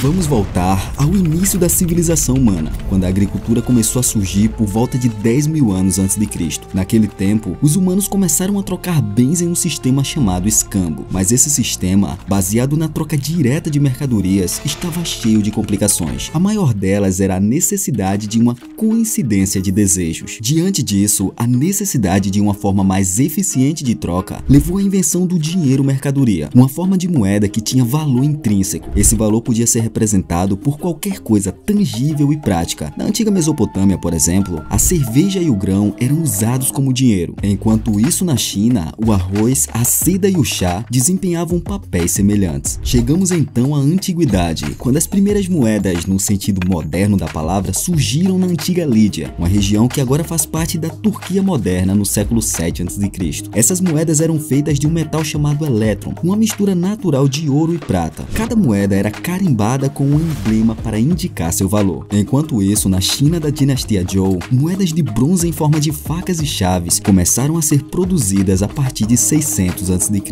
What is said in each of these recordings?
Vamos voltar ao início da civilização humana, quando a agricultura começou a surgir por volta de 10 mil anos antes de Cristo. Naquele tempo, os humanos começaram a trocar bens em um sistema chamado escambo, mas esse sistema, baseado na troca direta de mercadorias, estava cheio de complicações. A maior delas era a necessidade de uma coincidência de desejos. Diante disso, a necessidade de uma forma mais eficiente de troca levou à invenção do dinheiro mercadoria, uma forma de moeda que tinha valor intrínseco. Esse valor podia ser representado por qualquer coisa tangível e prática. Na antiga Mesopotâmia, por exemplo, a cerveja e o grão eram usados como dinheiro. Enquanto isso na China, o arroz, a seda e o chá desempenhavam papéis semelhantes. Chegamos então à antiguidade, quando as primeiras moedas, no sentido moderno da palavra, surgiram na antiga Lídia, uma região que agora faz parte da Turquia moderna no século 7 a.C. Essas moedas eram feitas de um metal chamado elétron, uma mistura natural de ouro e prata. Cada moeda era carimbada com um emblema para indicar seu valor. Enquanto isso, na China da dinastia Zhou, moedas de bronze em forma de facas e chaves começaram a ser produzidas a partir de 600 a.C.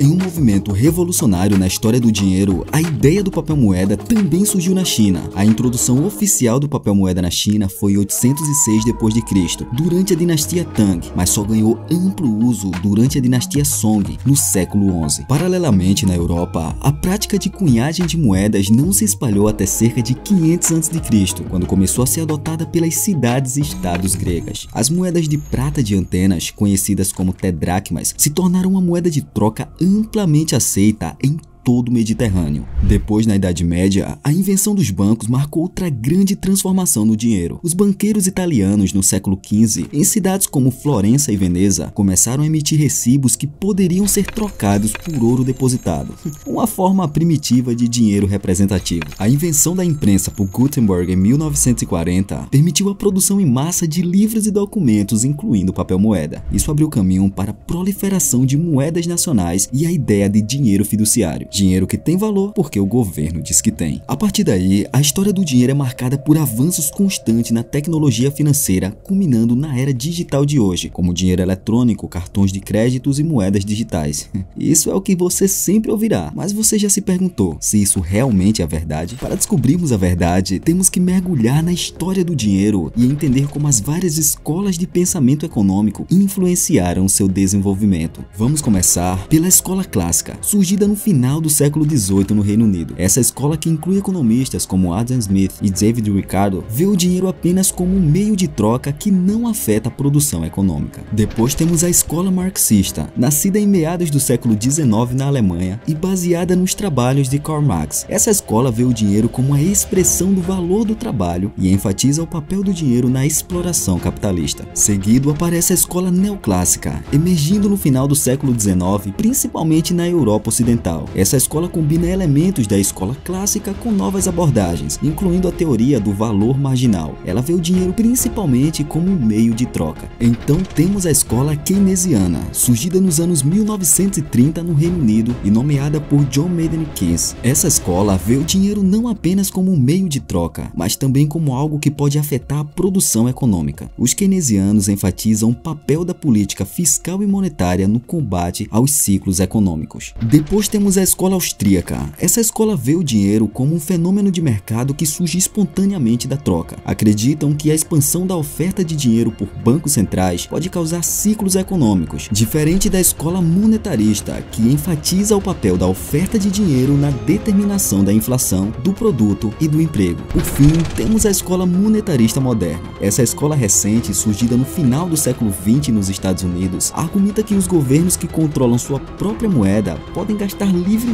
Em um movimento revolucionário na história do dinheiro, a ideia do papel moeda também surgiu na China. A introdução oficial do papel moeda na China foi em 806 d.C., durante a dinastia Tang, mas só ganhou amplo uso durante a dinastia Song, no século 11. Paralelamente na Europa, a prática de cunhagem de moedas não se espalhou até cerca de 500 a.C., quando começou a ser adotada pelas cidades e estados gregas. As moedas de prata de antenas, conhecidas como tedracmas, se tornaram uma moeda de troca amplamente aceita em todo o Mediterrâneo. Depois, na Idade Média, a invenção dos bancos marcou outra grande transformação no dinheiro. Os banqueiros italianos no século XV, em cidades como Florença e Veneza, começaram a emitir recibos que poderiam ser trocados por ouro depositado, uma forma primitiva de dinheiro representativo. A invenção da imprensa por Gutenberg em 1940 permitiu a produção em massa de livros e documentos, incluindo papel moeda. Isso abriu caminho para a proliferação de moedas nacionais e a ideia de dinheiro fiduciário dinheiro que tem valor porque o governo diz que tem. A partir daí, a história do dinheiro é marcada por avanços constantes na tecnologia financeira, culminando na era digital de hoje, como dinheiro eletrônico, cartões de créditos e moedas digitais. Isso é o que você sempre ouvirá, mas você já se perguntou se isso realmente é verdade? Para descobrirmos a verdade, temos que mergulhar na história do dinheiro e entender como as várias escolas de pensamento econômico influenciaram seu desenvolvimento. Vamos começar pela escola clássica, surgida no final do do século XVIII no Reino Unido. Essa escola, que inclui economistas como Adam Smith e David Ricardo, vê o dinheiro apenas como um meio de troca que não afeta a produção econômica. Depois temos a escola marxista, nascida em meados do século XIX na Alemanha e baseada nos trabalhos de Karl Marx. Essa escola vê o dinheiro como a expressão do valor do trabalho e enfatiza o papel do dinheiro na exploração capitalista. Seguido aparece a escola neoclássica, emergindo no final do século XIX, principalmente na Europa Ocidental. Essa escola combina elementos da escola clássica com novas abordagens, incluindo a teoria do valor marginal. Ela vê o dinheiro principalmente como um meio de troca. Então temos a escola keynesiana, surgida nos anos 1930 no Reino Unido e nomeada por John Maynard Keynes. Essa escola vê o dinheiro não apenas como um meio de troca, mas também como algo que pode afetar a produção econômica. Os keynesianos enfatizam o papel da política fiscal e monetária no combate aos ciclos econômicos. Depois temos a escola escola austríaca. Essa escola vê o dinheiro como um fenômeno de mercado que surge espontaneamente da troca. Acreditam que a expansão da oferta de dinheiro por bancos centrais pode causar ciclos econômicos, diferente da escola monetarista, que enfatiza o papel da oferta de dinheiro na determinação da inflação, do produto e do emprego. Por fim, temos a escola monetarista moderna. Essa escola recente, surgida no final do século XX nos Estados Unidos, argumenta que os governos que controlam sua própria moeda podem gastar livremente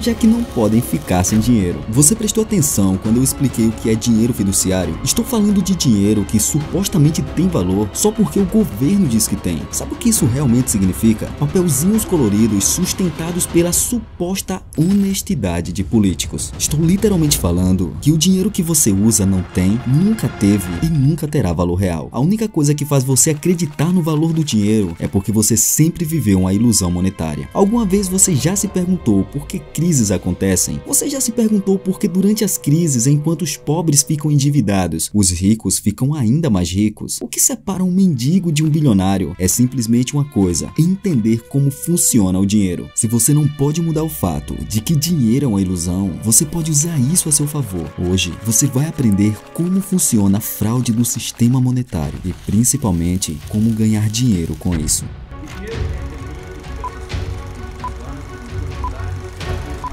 já que não podem ficar sem dinheiro. Você prestou atenção quando eu expliquei o que é dinheiro fiduciário? Estou falando de dinheiro que supostamente tem valor só porque o governo diz que tem. Sabe o que isso realmente significa? Papelzinhos coloridos sustentados pela suposta honestidade de políticos. Estou literalmente falando que o dinheiro que você usa não tem, nunca teve e nunca terá valor real. A única coisa que faz você acreditar no valor do dinheiro é porque você sempre viveu uma ilusão monetária. Alguma vez você já se perguntou por por que crises acontecem? Você já se perguntou por que durante as crises, enquanto os pobres ficam endividados, os ricos ficam ainda mais ricos? O que separa um mendigo de um bilionário é simplesmente uma coisa: entender como funciona o dinheiro. Se você não pode mudar o fato de que dinheiro é uma ilusão, você pode usar isso a seu favor. Hoje, você vai aprender como funciona a fraude do sistema monetário e principalmente como ganhar dinheiro com isso.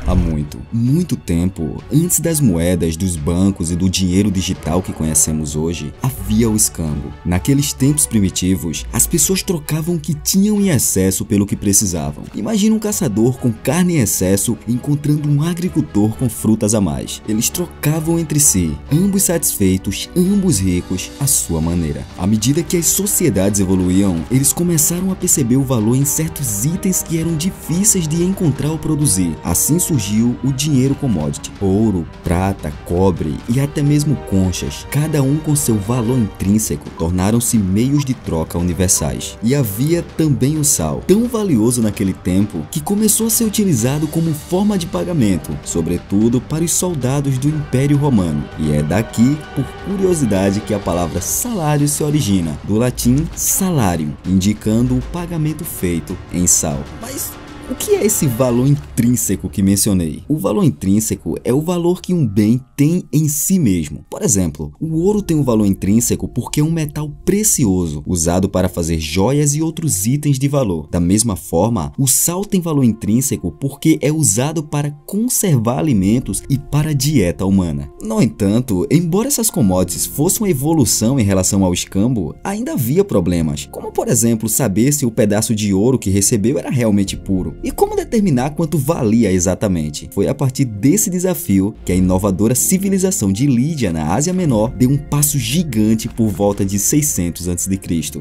Há muito, muito tempo, antes das moedas, dos bancos e do dinheiro digital que conhecemos hoje, havia o escambo. Naqueles tempos primitivos, as pessoas trocavam o que tinham em excesso pelo que precisavam. Imagina um caçador com carne em excesso encontrando um agricultor com frutas a mais. Eles trocavam entre si, ambos satisfeitos, ambos ricos, à sua maneira. À medida que as sociedades evoluíam, eles começaram a perceber o valor em certos itens que eram difíceis de encontrar ou produzir. Assim surgiu surgiu o dinheiro commodity. Ouro, prata, cobre e até mesmo conchas, cada um com seu valor intrínseco, tornaram-se meios de troca universais. E havia também o sal, tão valioso naquele tempo que começou a ser utilizado como forma de pagamento, sobretudo para os soldados do Império Romano. E é daqui, por curiosidade, que a palavra salário se origina, do latim salário, indicando o pagamento feito em sal. Mas o que é esse valor intrínseco que mencionei? O valor intrínseco é o valor que um bem tem em si mesmo. Por exemplo, o ouro tem um valor intrínseco porque é um metal precioso, usado para fazer joias e outros itens de valor. Da mesma forma, o sal tem valor intrínseco porque é usado para conservar alimentos e para a dieta humana. No entanto, embora essas commodities fossem uma evolução em relação ao escambo, ainda havia problemas, como por exemplo saber se o pedaço de ouro que recebeu era realmente puro. E como determinar quanto valia exatamente? Foi a partir desse desafio que a inovadora civilização de Lídia na Ásia Menor deu um passo gigante por volta de 600 a.C.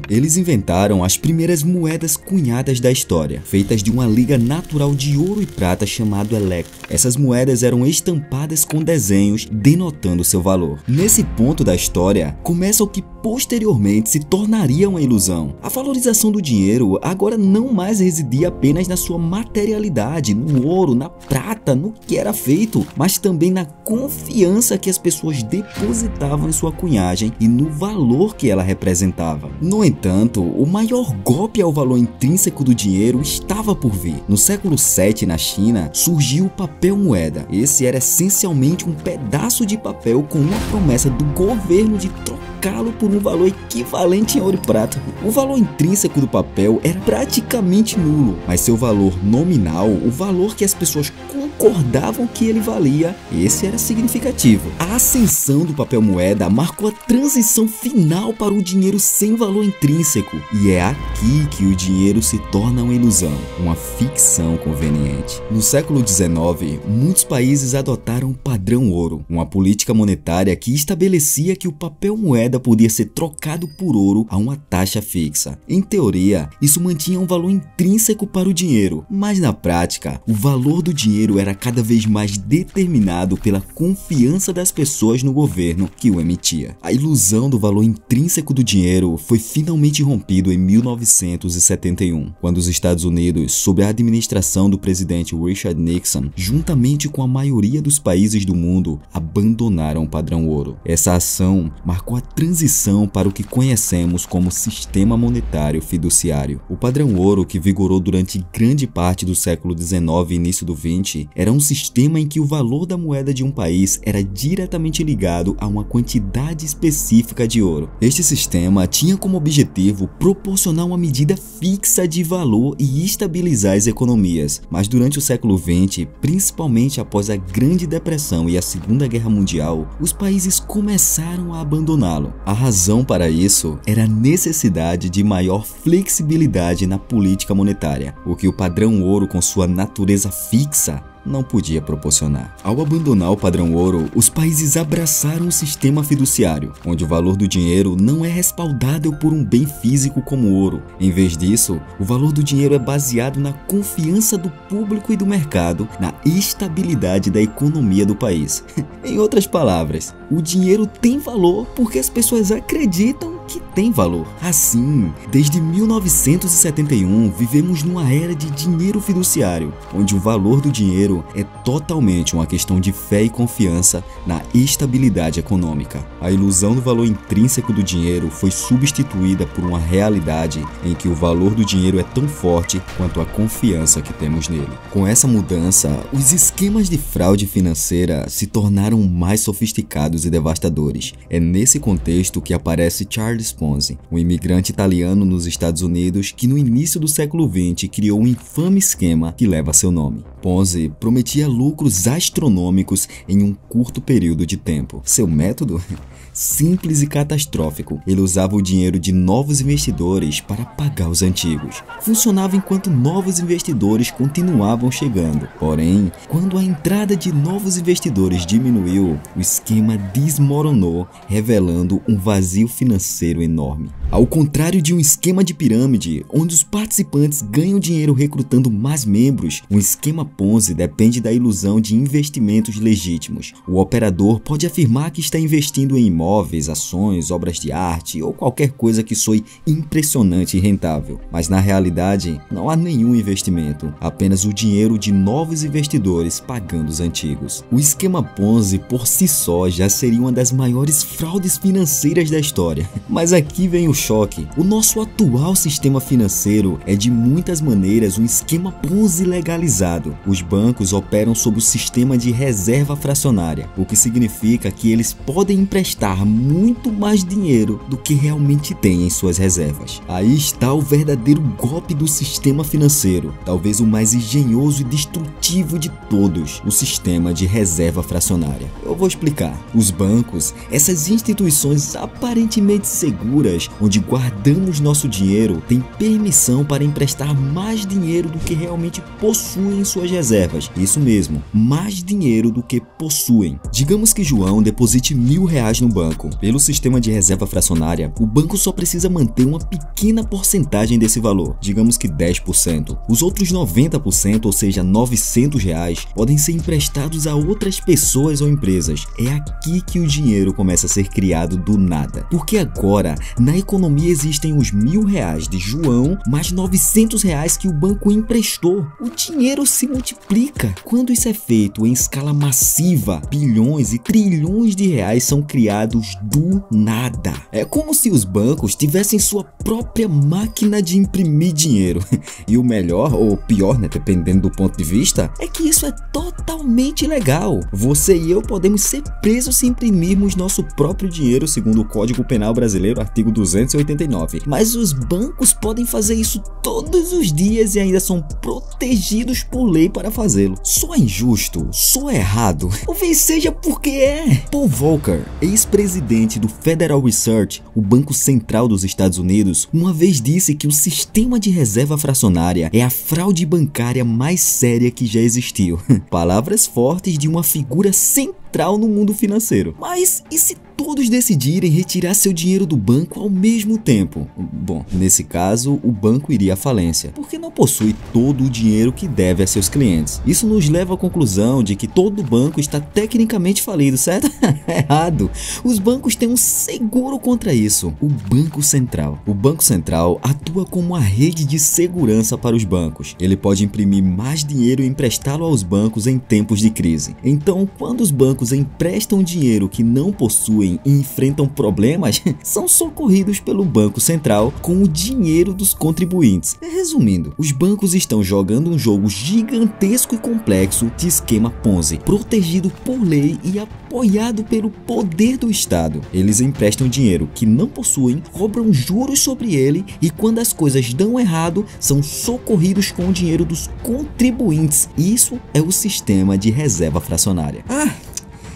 Eles inventaram as primeiras moedas cunhadas da história, feitas de uma liga natural de ouro e prata chamado electro. Essas moedas eram estampadas com desenhos denotando seu valor. Nesse ponto da história, começa o que posteriormente se tornaria uma ilusão. A valorização do dinheiro agora não mais residia apenas na sua materialidade, no ouro, na prata, no que era feito, mas também na confiança que as pessoas depositavam em sua cunhagem e no valor que ela representava. No entanto, o maior golpe ao valor intrínseco do dinheiro estava por vir. No século 7 na China, surgiu o papel moeda. Esse era essencialmente um pedaço de papel com uma promessa do governo de trocá-lo por um valor equivalente em ouro e prata. O valor intrínseco do papel era praticamente nulo, mas seu valor nominal, o valor que as pessoas concordavam que ele valia, esse era significativo. A ascensão do papel moeda marcou a transição final para o dinheiro sem valor intrínseco, e é aqui que o dinheiro se torna uma ilusão, uma ficção conveniente. No século XIX, muitos países adotaram o padrão ouro, uma política monetária que estabelecia que o papel moeda podia ser trocado por ouro a uma taxa fixa. Em teoria, isso mantinha um valor intrínseco para o dinheiro, mas na prática, o valor do dinheiro era cada vez mais determinado pela confiança das pessoas no governo que o emitia. A ilusão do valor intrínseco do dinheiro foi finalmente rompido em 1971, quando os Estados Unidos, sob a administração do presidente Richard Nixon, juntamente com a maioria dos países do mundo, abandonaram o padrão ouro. Essa ação marcou a transição para o que conhecemos como sistema monetário fiduciário. O padrão ouro, que vigorou durante grande parte do século XIX e início do XX, era um sistema em que o valor da moeda de um país era diretamente ligado a uma quantidade específica de ouro. Este sistema tinha como objetivo proporcionar uma medida fixa de valor e estabilizar as economias, mas durante o século XX, principalmente após a Grande Depressão e a Segunda Guerra Mundial, os países começaram a abandoná-lo. A razão para isso era a necessidade de maior flexibilidade na política monetária, o que o padrão ouro com sua natureza fixa não podia proporcionar. Ao abandonar o padrão ouro, os países abraçaram o sistema fiduciário, onde o valor do dinheiro não é respaldado por um bem físico como ouro. Em vez disso, o valor do dinheiro é baseado na confiança do público e do mercado na estabilidade da economia do país. em outras palavras, o dinheiro tem valor porque as pessoas acreditam que tem valor. Assim, desde 1971 vivemos numa era de dinheiro fiduciário, onde o valor do dinheiro é totalmente uma questão de fé e confiança na estabilidade econômica. A ilusão do valor intrínseco do dinheiro foi substituída por uma realidade em que o valor do dinheiro é tão forte quanto a confiança que temos nele. Com essa mudança, os esquemas de fraude financeira se tornaram mais sofisticados e devastadores. É nesse contexto que aparece Charles Ponzi, um imigrante italiano nos Estados Unidos que no início do século XX criou um infame esquema que leva seu nome. Ponzi prometia lucros astronômicos em um curto período de tempo. Seu método? Simples e catastrófico, ele usava o dinheiro de novos investidores para pagar os antigos. Funcionava enquanto novos investidores continuavam chegando. Porém, quando a entrada de novos investidores diminuiu, o esquema desmoronou, revelando um vazio financeiro enorme. Ao contrário de um esquema de pirâmide, onde os participantes ganham dinheiro recrutando mais membros, um esquema Ponzi depende da ilusão de investimentos legítimos. O operador pode afirmar que está investindo em imóveis, ações, obras de arte ou qualquer coisa que soe impressionante e rentável, mas na realidade não há nenhum investimento, apenas o dinheiro de novos investidores pagando os antigos. O esquema Ponzi por si só já seria uma das maiores fraudes financeiras da história, mas aqui vem o choque. O nosso atual sistema financeiro é de muitas maneiras um esquema Ponzi legalizado. Os bancos operam sob o sistema de reserva fracionária, o que significa que eles podem emprestar muito mais dinheiro do que realmente têm em suas reservas. Aí está o verdadeiro golpe do sistema financeiro, talvez o mais engenhoso e destrutivo de todos, o sistema de reserva fracionária. Eu vou explicar. Os bancos, essas instituições aparentemente seguras, onde guardamos nosso dinheiro, têm permissão para emprestar mais dinheiro do que realmente possuem em suas reservas. Isso mesmo, mais dinheiro do que possuem. Digamos que João deposite mil reais no banco. Pelo sistema de reserva fracionária, o banco só precisa manter uma pequena porcentagem desse valor, digamos que 10%. Os outros 90%, ou seja, 900 reais, podem ser emprestados a outras pessoas ou empresas. É aqui que o dinheiro começa a ser criado do nada. Porque agora, na economia economia existem os mil reais de João mais 900 reais que o banco emprestou. O dinheiro se multiplica. Quando isso é feito em escala massiva, bilhões e trilhões de reais são criados do nada. É como se os bancos tivessem sua própria máquina de imprimir dinheiro. E o melhor, ou pior, né, dependendo do ponto de vista, é que isso é totalmente legal. Você e eu podemos ser presos se imprimirmos nosso próprio dinheiro, segundo o Código Penal Brasileiro, artigo 200 1989. Mas os bancos podem fazer isso todos os dias e ainda são protegidos por lei para fazê-lo. Só é injusto, só é errado. Talvez seja porque é. Paul Volcker, ex-presidente do Federal Research, o Banco Central dos Estados Unidos, uma vez disse que o sistema de reserva fracionária é a fraude bancária mais séria que já existiu. Palavras fortes de uma figura central no mundo financeiro. Mas e se todos decidirem retirar seu dinheiro do banco ao mesmo tempo. Bom, nesse caso, o banco iria à falência, porque não possui todo o dinheiro que deve a seus clientes. Isso nos leva à conclusão de que todo banco está tecnicamente falido, certo? Errado. Os bancos têm um seguro contra isso: o Banco Central. O Banco Central atua como uma rede de segurança para os bancos. Ele pode imprimir mais dinheiro e emprestá-lo aos bancos em tempos de crise. Então, quando os bancos emprestam dinheiro que não possuem e enfrentam problemas são socorridos pelo Banco Central com o dinheiro dos contribuintes. Resumindo, os bancos estão jogando um jogo gigantesco e complexo de esquema Ponzi, protegido por lei e apoiado pelo poder do Estado. Eles emprestam dinheiro que não possuem, cobram juros sobre ele e quando as coisas dão errado, são socorridos com o dinheiro dos contribuintes. Isso é o sistema de reserva fracionária. Ah,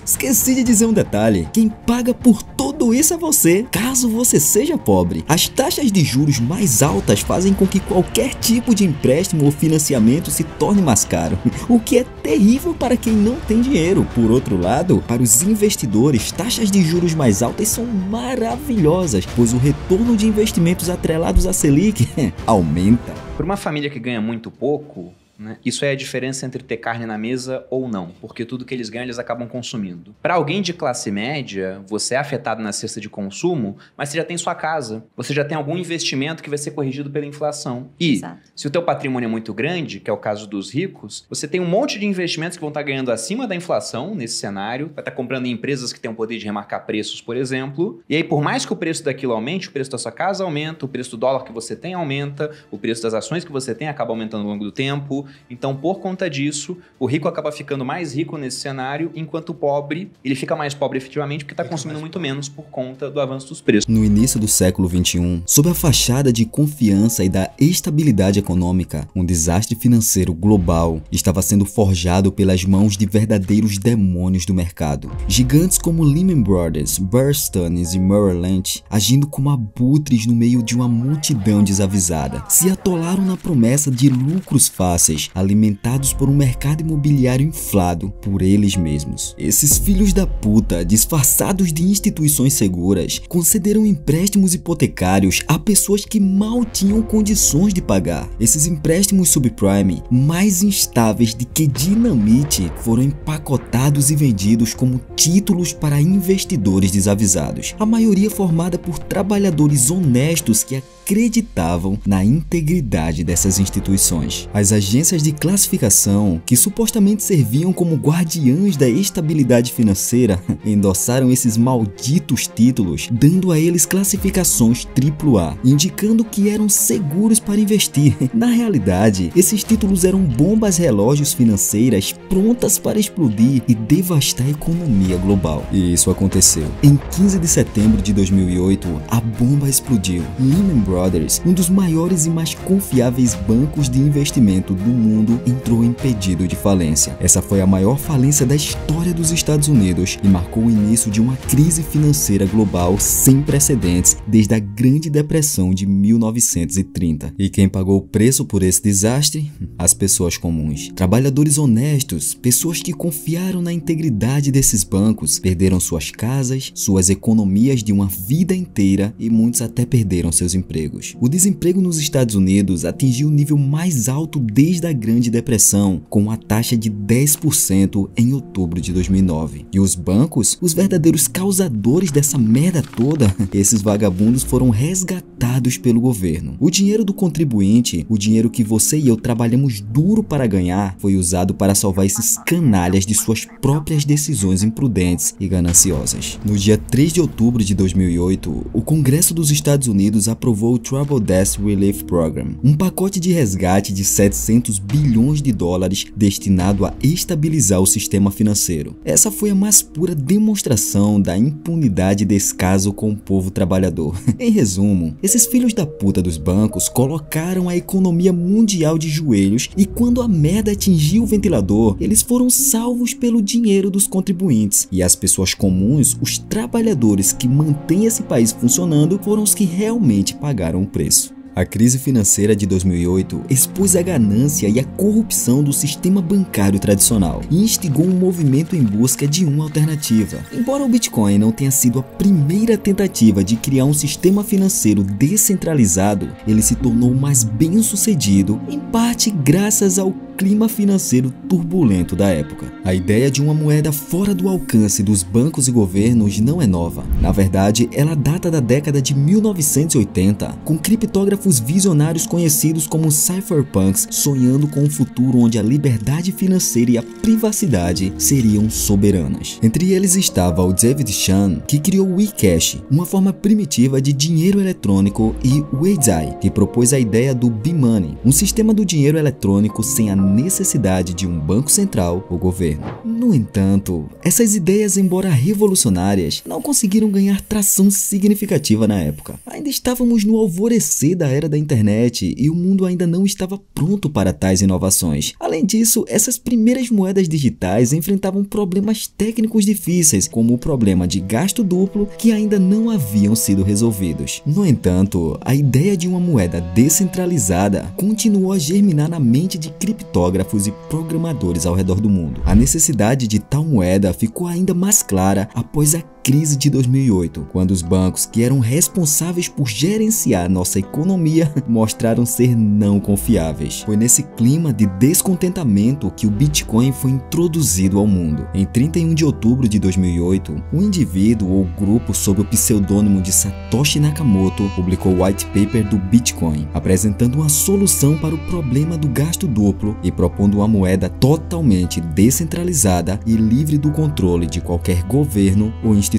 Esqueci de dizer um detalhe: quem paga por tudo isso é você, caso você seja pobre. As taxas de juros mais altas fazem com que qualquer tipo de empréstimo ou financiamento se torne mais caro, o que é terrível para quem não tem dinheiro. Por outro lado, para os investidores, taxas de juros mais altas são maravilhosas, pois o retorno de investimentos atrelados à Selic aumenta. Para uma família que ganha muito pouco, Né? Isso é a diferença entre ter carne na mesa ou não, porque tudo que eles ganham eles acabam consumindo. Para alguém de classe média, você é afetado na cesta de consumo, mas você já tem sua casa, você já tem algum investimento que vai ser corrigido pela inflação. E Exato. se o teu patrimônio é muito grande, que é o caso dos ricos, você tem um monte de investimentos que vão estar ganhando acima da inflação nesse cenário, vai estar comprando em empresas que têm o poder de remarcar preços, por exemplo. E aí, por mais que o preço daquilo aumente, o preço da sua casa aumenta, o preço do dólar que você tem aumenta, o preço das ações que você tem acaba aumentando ao longo do tempo. Então, por conta disso, o rico acaba ficando mais rico nesse cenário, enquanto o pobre, ele fica mais pobre efetivamente porque está consumindo muito menos por conta do avanço dos preços. No início do século XXI, sob a fachada de confiança e da estabilidade econômica, um desastre financeiro global estava sendo forjado pelas mãos de verdadeiros demônios do mercado. Gigantes como Lehman Brothers, Bear Stearns e Merrill Lynch, agindo como abutres no meio de uma multidão desavisada, se atolaram na promessa de lucros fáceis, alimentados por um mercado imobiliário inflado por eles mesmos. Esses filhos da puta, disfarçados de instituições seguras, concederam empréstimos hipotecários a pessoas que mal tinham condições de pagar. Esses empréstimos subprime, mais instáveis de que dinamite, foram empacotados e vendidos como títulos para investidores desavisados, a maioria formada por trabalhadores honestos que acreditavam na integridade dessas instituições. As agências de classificação, que supostamente serviam como guardiãs da estabilidade financeira, endossaram esses malditos títulos, dando a eles classificações AAA, indicando que eram seguros para investir. Na realidade, esses títulos eram bombas relógios financeiras prontas para explodir e devastar a economia global. E isso aconteceu. Em 15 de setembro de 2008, a bomba explodiu. Lehman Brothers, um dos maiores e mais confiáveis bancos de investimento do mundo, entrou em pedido de falência. Essa foi a maior falência da história dos Estados Unidos e marcou o início de uma crise financeira global sem precedentes desde a Grande Depressão de 1930. E quem pagou o preço por esse desastre? As pessoas comuns. Trabalhadores honestos, pessoas que confiaram na integridade desses bancos, perderam suas casas, suas economias de uma vida inteira e muitos até perderam seus empregos. O desemprego nos Estados Unidos atingiu o nível mais alto desde a Grande Depressão, com uma taxa de 10% em outubro de 2009. E os bancos, os verdadeiros causadores dessa merda toda, esses vagabundos foram resgatados pelo governo. O dinheiro do contribuinte, o dinheiro que você e eu trabalhamos duro para ganhar, foi usado para salvar esses canalhas de suas próprias decisões imprudentes e gananciosas. No dia 3 de outubro de 2008, o Congresso dos Estados Unidos aprovou Trouble Death Relief Program, um pacote de resgate de 700 bilhões de dólares destinado a estabilizar o sistema financeiro. Essa foi a mais pura demonstração da impunidade desse caso com o povo trabalhador. em resumo, esses filhos da puta dos bancos colocaram a economia mundial de joelhos e quando a merda atingiu o ventilador, eles foram salvos pelo dinheiro dos contribuintes e as pessoas comuns, os trabalhadores que mantêm esse país funcionando, foram os que realmente pagaram o preço. A crise financeira de 2008 expôs a ganância e a corrupção do sistema bancário tradicional e instigou um movimento em busca de uma alternativa. Embora o Bitcoin não tenha sido a primeira tentativa de criar um sistema financeiro descentralizado, ele se tornou mais bem sucedido, em parte graças ao clima financeiro turbulento da época. A ideia de uma moeda fora do alcance dos bancos e governos não é nova. Na verdade, ela data da década de 1980, com criptógrafos visionários conhecidos como cypherpunks sonhando com um futuro onde a liberdade financeira e a privacidade seriam soberanas. Entre eles estava o David Chan, que criou o eCash, uma forma primitiva de dinheiro eletrônico, e o Weizai, que propôs a ideia do B-Money, um sistema do dinheiro eletrônico sem a necessidade de um banco central ou governo. No entanto, essas ideias, embora revolucionárias, não conseguiram ganhar tração significativa na época. Ainda estávamos no alvorecer da era da internet e o mundo ainda não estava pronto para tais inovações. Além disso, essas primeiras moedas digitais enfrentavam problemas técnicos difíceis, como o problema de gasto duplo que ainda não haviam sido resolvidos. No entanto, a ideia de uma moeda descentralizada continuou a germinar na mente de criptógrafos e programadores ao redor do mundo. A necessidade de tal moeda ficou ainda mais clara após a crise de 2008, quando os bancos que eram responsáveis por gerenciar nossa economia mostraram ser não confiáveis. Foi nesse clima de descontentamento que o Bitcoin foi introduzido ao mundo. Em 31 de outubro de 2008, um indivíduo ou grupo sob o pseudônimo de Satoshi Nakamoto publicou o white paper do Bitcoin, apresentando uma solução para o problema do gasto duplo e propondo uma moeda totalmente descentralizada e livre do controle de qualquer governo ou instituição.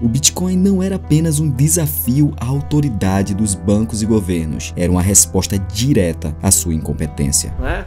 O Bitcoin não era apenas um desafio à autoridade dos bancos e governos, era uma resposta direta à sua incompetência. Né?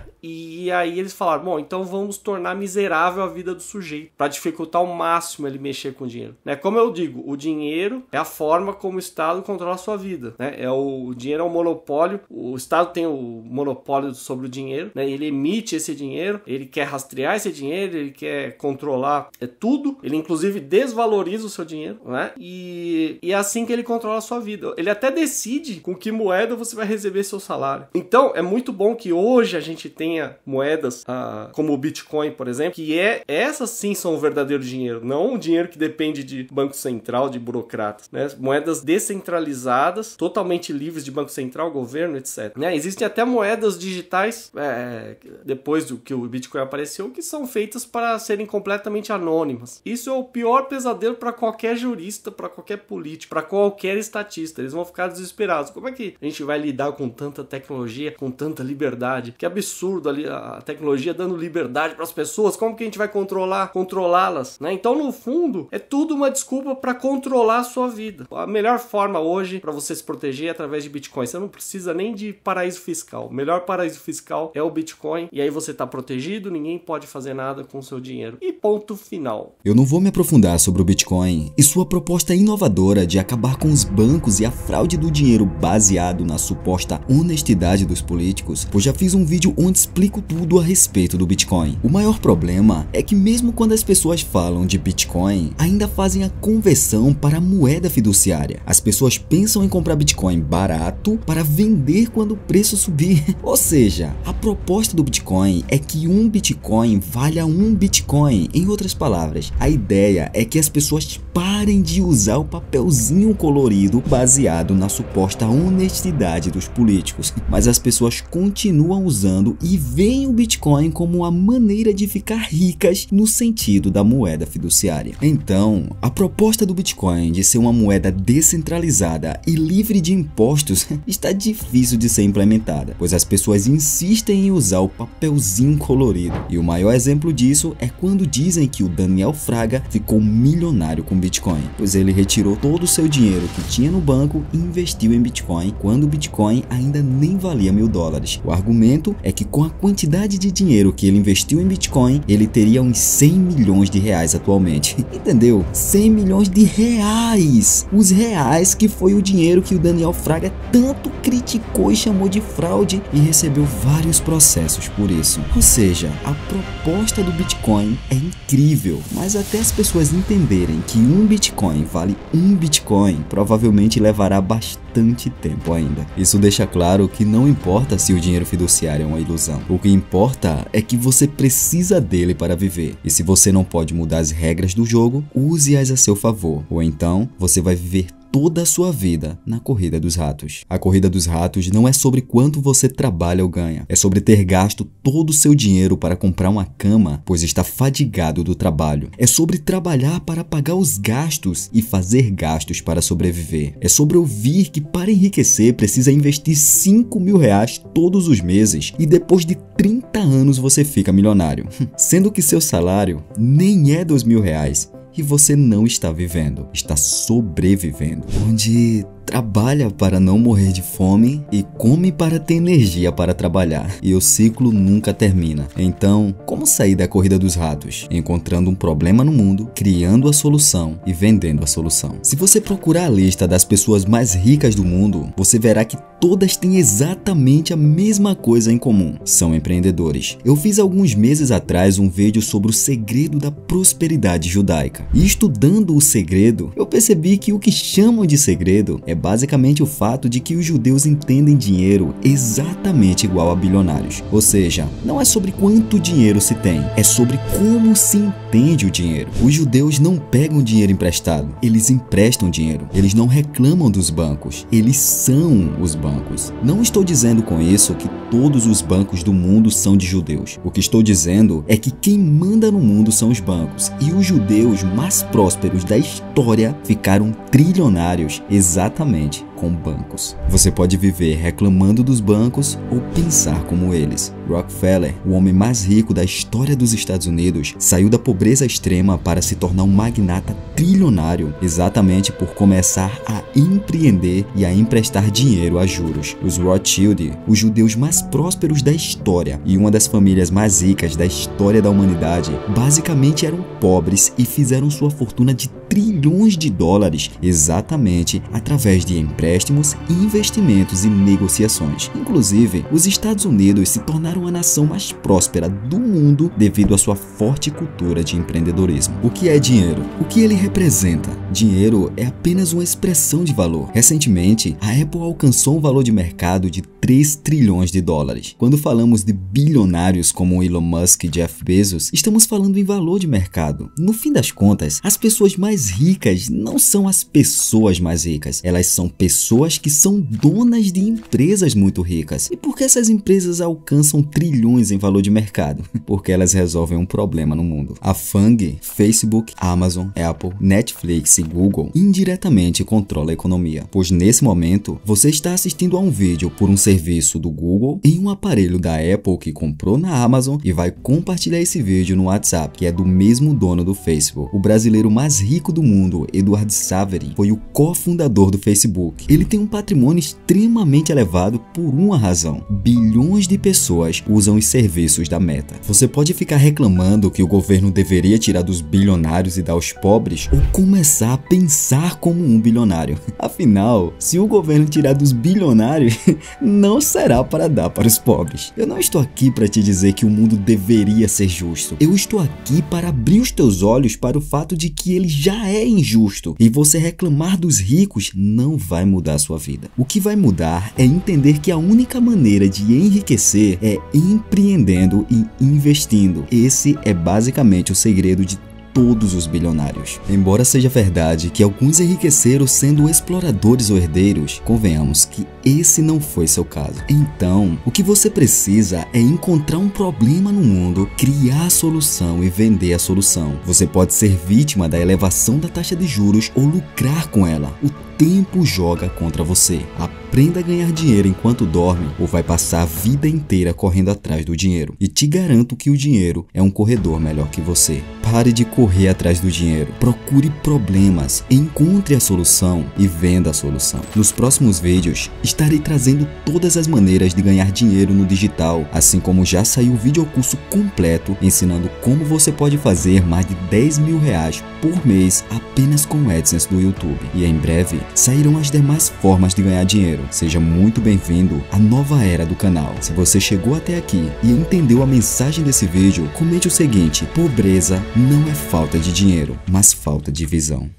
E aí eles falaram: bom, então vamos tornar miserável a vida do sujeito, para dificultar ao máximo ele mexer com o dinheiro. Né? Como eu digo, o dinheiro é a forma como o Estado controla a sua vida. Né? É o, o dinheiro é um monopólio, o Estado tem o monopólio sobre o dinheiro, né? ele emite esse dinheiro, ele quer rastrear esse dinheiro, ele quer controlar é tudo, ele inclusive desvaloriza o seu dinheiro, né? e, e é assim que ele controla a sua vida. Ele até decide com que moeda você vai receber seu salário. Então é muito bom que hoje a gente tenha moedas ah, como o Bitcoin, por exemplo, que é essas sim são o verdadeiro dinheiro, não um dinheiro que depende de banco central, de burocratas, né? Moedas descentralizadas, totalmente livres de banco central, governo, etc. Né? Existem até moedas digitais é, depois do que o Bitcoin apareceu que são feitas para serem completamente anônimas. Isso é o pior pesadelo para qualquer jurista, para qualquer político, para qualquer estatista. Eles vão ficar desesperados. Como é que a gente vai lidar com tanta tecnologia, com tanta liberdade? Que absurdo ali a a tecnologia dando liberdade para as pessoas, como que a gente vai controlar, controlá-las, né? Então, no fundo, é tudo uma desculpa para controlar a sua vida. A melhor forma hoje para você se proteger é através de Bitcoin. Você não precisa nem de paraíso fiscal. O melhor paraíso fiscal é o Bitcoin e aí você está protegido, ninguém pode fazer nada com o seu dinheiro. E ponto final. Eu não vou me aprofundar sobre o Bitcoin e sua proposta inovadora de acabar com os bancos e a fraude do dinheiro baseado na suposta honestidade dos políticos, pois já fiz um vídeo onde explico tudo a respeito do Bitcoin. O maior problema é que mesmo quando as pessoas falam de Bitcoin, ainda fazem a conversão para a moeda fiduciária. As pessoas pensam em comprar Bitcoin barato para vender quando o preço subir. Ou seja, a proposta do Bitcoin é que um Bitcoin valha um Bitcoin. Em outras palavras, a ideia é que as pessoas parem de usar o papelzinho colorido baseado na suposta honestidade dos políticos, mas as pessoas continuam usando e veem o Bitcoin como uma maneira de ficar ricas no sentido da moeda fiduciária. Então, a proposta do Bitcoin de ser uma moeda descentralizada e livre de impostos está difícil de ser implementada, pois as pessoas insistem em usar o papelzinho colorido. E o maior exemplo disso é quando dizem que o Daniel Fraga ficou milionário com Bitcoin, pois ele retirou todo o seu dinheiro que tinha no banco e investiu em Bitcoin quando o Bitcoin ainda nem valia mil dólares. O argumento é que com a quantidade quantidade de dinheiro que ele investiu em Bitcoin, ele teria uns 100 milhões de reais atualmente. Entendeu? 100 milhões de reais! Os reais que foi o dinheiro que o Daniel Fraga tanto criticou e chamou de fraude e recebeu vários processos por isso. Ou seja, a proposta do Bitcoin é incrível, mas até as pessoas entenderem que um Bitcoin vale um Bitcoin, provavelmente levará bastante tempo ainda. Isso deixa claro que não importa se o dinheiro fiduciário é uma ilusão. O que importa é que você precisa dele para viver. E se você não pode mudar as regras do jogo, use-as a seu favor. Ou então, você vai viver toda a sua vida na corrida dos ratos. A corrida dos ratos não é sobre quanto você trabalha ou ganha, é sobre ter gasto todo o seu dinheiro para comprar uma cama, pois está fadigado do trabalho. É sobre trabalhar para pagar os gastos e fazer gastos para sobreviver. É sobre ouvir que para enriquecer precisa investir 5 mil reais todos os meses e depois de 30 anos você fica milionário. Sendo que seu salário nem é 2 mil reais e você não está vivendo, está sobrevivendo. Onde trabalha para não morrer de fome e come para ter energia para trabalhar. E o ciclo nunca termina. Então, como sair da corrida dos ratos? Encontrando um problema no mundo, criando a solução e vendendo a solução. Se você procurar a lista das pessoas mais ricas do mundo, você verá que todas têm exatamente a mesma coisa em comum: são empreendedores. Eu fiz alguns meses atrás um vídeo sobre o segredo da prosperidade judaica. E estudando o segredo, eu percebi que o que chamam de segredo é basicamente o fato de que os judeus entendem dinheiro exatamente igual a bilionários. Ou seja, não é sobre quanto dinheiro se tem, é sobre como se entende o dinheiro. Os judeus não pegam dinheiro emprestado, eles emprestam dinheiro. Eles não reclamam dos bancos, eles são os bancos. Não estou dizendo com isso que todos os bancos do mundo são de judeus. O que estou dizendo é que quem manda no mundo são os bancos e os judeus mais prósperos da história ficaram trilionários exatamente somente com bancos. Você pode viver reclamando dos bancos ou pensar como eles. Rockefeller, o homem mais rico da história dos Estados Unidos, saiu da pobreza extrema para se tornar um magnata trilionário, exatamente por começar a empreender e a emprestar dinheiro a juros. Os Rothschild, os judeus mais prósperos da história e uma das famílias mais ricas da história da humanidade, basicamente eram pobres e fizeram sua fortuna de trilhões de dólares exatamente através de empréstimos, investimentos e negociações. Inclusive, os Estados Unidos se tornaram a nação mais próspera do mundo devido à sua forte cultura de empreendedorismo. O que é dinheiro? O que ele representa? Dinheiro é apenas uma expressão de valor. Recentemente, a Apple alcançou um valor de mercado de 3 trilhões de dólares. Quando falamos de bilionários como Elon Musk e Jeff Bezos, estamos falando em valor de mercado. No fim das contas, as pessoas mais ricas não são as pessoas mais ricas, elas são pessoas que são donas de empresas muito ricas. E por que essas empresas alcançam trilhões em valor de mercado? Porque elas resolvem um problema no mundo. A FANG, Facebook, Amazon, Apple, Netflix e Google indiretamente controla a economia, pois nesse momento você está assistindo a um vídeo por um serviço serviço do Google em um aparelho da Apple que comprou na Amazon e vai compartilhar esse vídeo no WhatsApp, que é do mesmo dono do Facebook. O brasileiro mais rico do mundo, Eduardo Saverin, foi o cofundador do Facebook. Ele tem um patrimônio extremamente elevado por uma razão: bilhões de pessoas usam os serviços da Meta. Você pode ficar reclamando que o governo deveria tirar dos bilionários e dar aos pobres, ou começar a pensar como um bilionário. Afinal, se o governo tirar dos bilionários, não será para dar para os pobres. Eu não estou aqui para te dizer que o mundo deveria ser justo. Eu estou aqui para abrir os teus olhos para o fato de que ele já é injusto e você reclamar dos ricos não vai mudar a sua vida. O que vai mudar é entender que a única maneira de enriquecer é empreendendo e investindo. Esse é basicamente o segredo de todos os bilionários. Embora seja verdade que alguns enriqueceram sendo exploradores ou herdeiros, convenhamos que esse não foi seu caso. Então, o que você precisa é encontrar um problema no mundo, criar a solução e vender a solução. Você pode ser vítima da elevação da taxa de juros ou lucrar com ela. O tempo joga contra você. Aprenda a ganhar dinheiro enquanto dorme ou vai passar a vida inteira correndo atrás do dinheiro. E te garanto que o dinheiro é um corredor melhor que você. Pare de correr atrás do dinheiro. Procure problemas, encontre a solução e venda a solução. Nos próximos vídeos, estarei trazendo todas as maneiras de ganhar dinheiro no digital, assim como já saiu o vídeo curso completo ensinando como você pode fazer mais de 10 mil reais por mês apenas com o AdSense do YouTube. E em breve sairão as demais formas de ganhar dinheiro. Seja muito bem-vindo à nova era do canal. Se você chegou até aqui e entendeu a mensagem desse vídeo, comente o seguinte: pobreza não é falta de dinheiro, mas falta de visão.